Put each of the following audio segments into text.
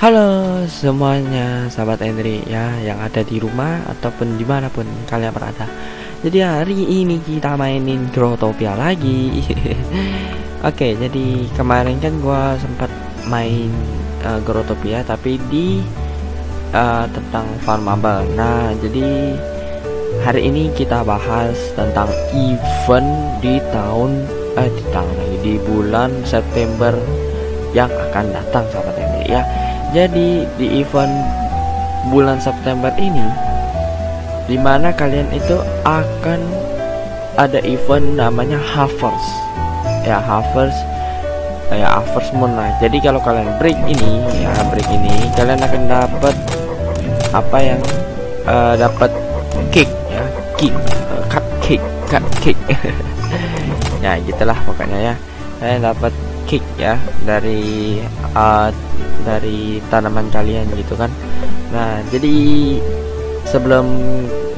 Halo semuanya sahabat Henry ya yang ada di rumah ataupun di mana pun kalian berada. Jadi hari ini kita mainin Growtopia lagi. Oke jadi kemarin kan gua sempat main uh, Growtopia tapi di uh, tentang farmable Nah jadi hari ini kita bahas tentang event di tahun eh di tahun lagi di bulan September yang akan datang sahabat Henry ya jadi di event bulan September ini di mana kalian itu akan ada event namanya Havers. Ya Havers. Ya Havers Moon lah jadi kalau kalian break ini ya break ini kalian akan dapat apa yang uh, dapat kick ya kick cut kick cut kick ya gitulah pokoknya ya. Kalian dapat kick ya dari uh, dari tanaman kalian gitu kan. Nah jadi sebelum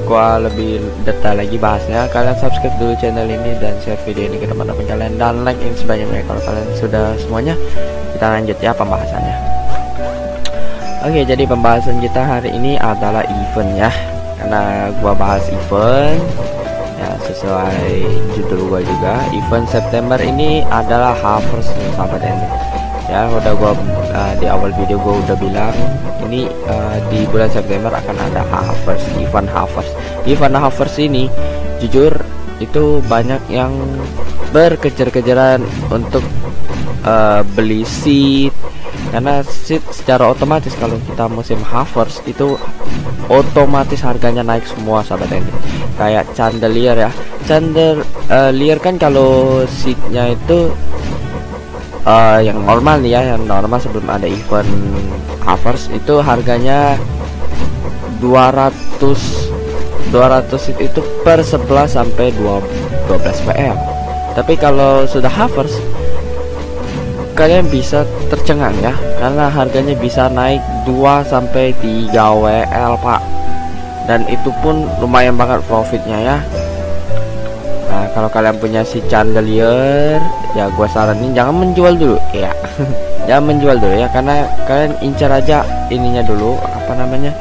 gua lebih detail lagi bahasnya kalian subscribe dulu channel ini dan share video ini ke teman-teman kalian dan like ini sebanyak kalau kalian sudah semuanya. Kita lanjut ya pembahasannya. Oke jadi pembahasan kita hari ini adalah event ya. Karena gua bahas event ya sesuai judul gua juga. Event September ini adalah Harvest sahabat ini ya udah gua uh, di awal video gua udah bilang ini uh, di bulan September akan ada Havers event Havers. Event Havers ini jujur itu banyak yang berkejar-kejaran untuk uh, beli seat. Karena seat secara otomatis kalau kita musim Havers itu otomatis harganya naik semua sahabat ini kayak chandelier ya. Chandelier kan kalau seatnya itu uh, yang normal nih ya yang normal sebelum ada event covers itu harganya 200 200 itu per 11 sampai 2, 12 PM tapi kalau sudah hovers kalian bisa tercengang ya karena harganya bisa naik 2 sampai 3 WL pak. Dan itu pun lumayan banget profitnya ya kalau kalian punya si chandelier Ya gue saranin jangan menjual dulu Ya. Jangan menjual dulu ya Karena kalian incar aja ininya dulu Apa namanya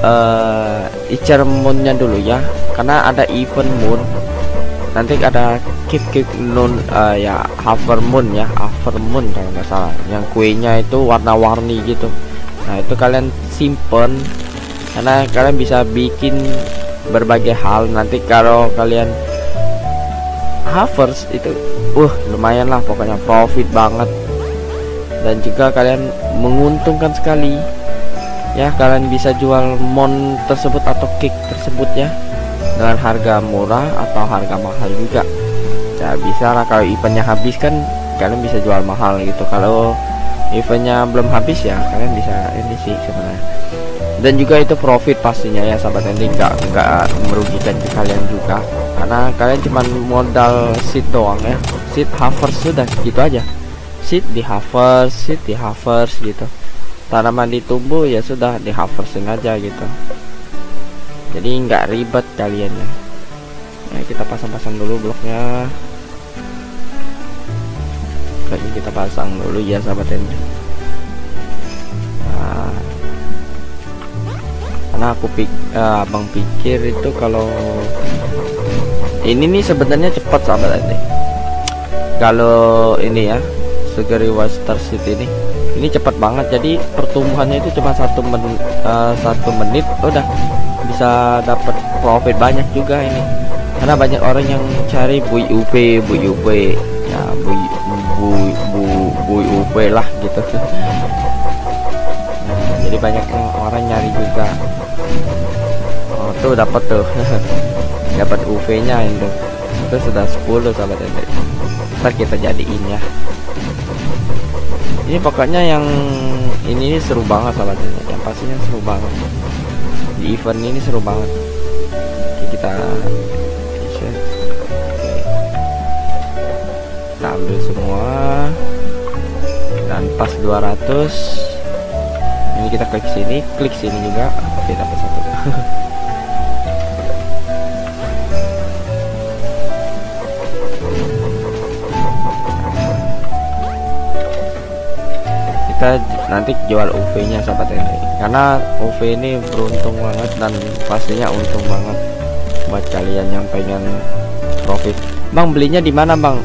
uh, Incar moonnya dulu ya. Karena ada event moon Nanti ada keep keep moon uh, Ya hover moon ya Hover moon kalau nggak salah. Yang kuenya itu warna-warni gitu. Nah itu kalian simpen Karena kalian bisa bikin berbagai hal. Nanti kalau kalian Havers itu uh lumayan lah pokoknya profit banget. Dan juga kalian menguntungkan sekali. Ya kalian bisa jual mon tersebut atau kick tersebut ya dengan harga murah atau harga mahal juga. Ya bisa lah kalau eventnya habis kan kalian bisa jual mahal gitu. Kalau eventnya belum habis ya kalian bisa ini sih sebenarnya. Dan juga itu profit pastinya ya sahabat ending nggak nggak merugikan kalian juga karena kalian cuma modal seat doang ya. Seat havers sudah gitu aja. Seat di havers seat di havers gitu. Tanaman ditumbuh ya sudah di haversin aja gitu. Jadi nggak ribet kalian ya. Nah, kita pasang-pasang dulu bloknya. Bloknya kita pasang dulu ya sahabat ending nah. Karena aku pik uh, abang pikir itu kalau ini nih sebenarnya cepat sahabat ini. Kalau ini ya Sugary Waster City ini ini cepat banget. Jadi pertumbuhannya itu cuma satu menit uh, satu menit udah bisa dapat profit banyak juga ini. Karena banyak orang yang cari bui UV bui UV ya bui bui bui, bui UV lah gitu. Nah, jadi banyak orang nyari juga. Oh tuh dapat tuh dapat UV nya itu itu sudah 10 sahabat ini ntar kita jadiin ya. Ini pokoknya yang ini, ini seru banget sahabat yang pastinya seru banget. Di event ini seru banget. Oke, kita kita ambil semua. Dan pas 200 ini kita klik sini klik sini juga. Oke dapat satu kita nanti jual UV nya sahabat Henry karena UV ini beruntung banget dan pastinya untung banget buat kalian yang pengen profit. Bang belinya di mana Bang?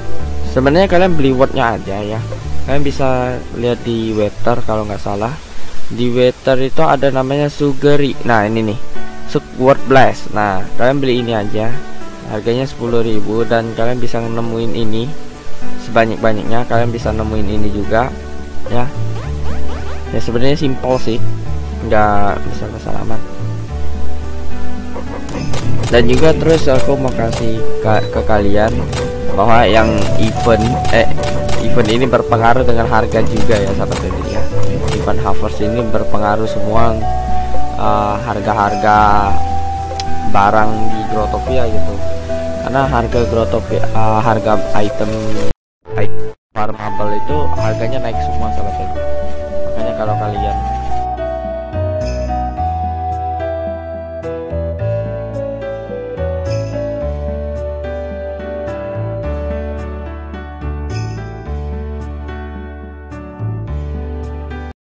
Sebenarnya kalian beli wordnya aja ya. Kalian bisa lihat di weather kalau nggak salah. Di weather itu ada namanya sugary nah ini nih. Word blast. Nah kalian beli ini aja. Harganya 10.000 dan kalian bisa nemuin ini. Sebanyak-banyaknya kalian bisa nemuin ini juga ya ya sebenarnya simpel sih. Nggak bisa kesalahan dan juga terus aku mau kasih ke, ke kalian bahwa yang event eh event ini berpengaruh dengan harga juga ya sahabat ini ya. Event havers ini berpengaruh semua eh, harga-harga uh, barang di Grotopia gitu. Karena harga Grotopia uh, harga item farmable itu harganya naik semua sahabat kalian